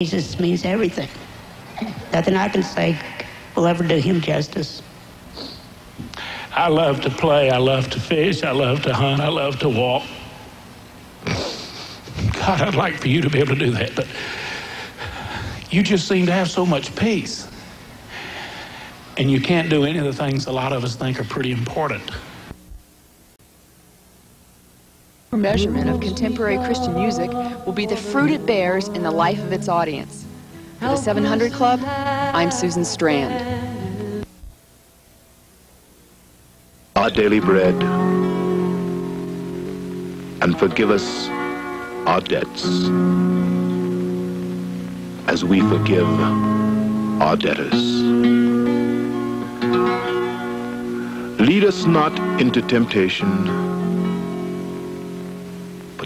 Jesus means everything. Nothing I can say will ever do him justice. I love to play. I love to fish. I love to hunt. I love to walk. God, I'd like for you to be able to do that, but you just seem to have so much peace. And you can't do any of the things a lot of us think are pretty important. Measurement of contemporary Christian music will be the fruit it bears in the life of its audience. For the 700 Club, I'm Susan Strand. Our daily bread, and forgive us our debts, as we forgive our debtors. Lead us not into temptation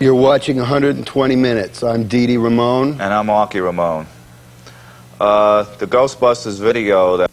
You're watching 120 Minutes. I'm Dee Dee Ramone. And I'm Marky Ramone. Uh, the Ghostbusters video that